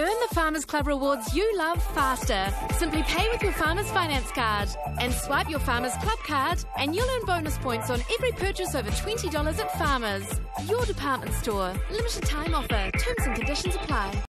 Earn the Farmers Club rewards you love faster. Simply pay with your Farmers Finance card and swipe your Farmers Club card, and you'll earn bonus points on every purchase over $20 at Farmers. Your department store. Limited time offer. Terms and conditions apply.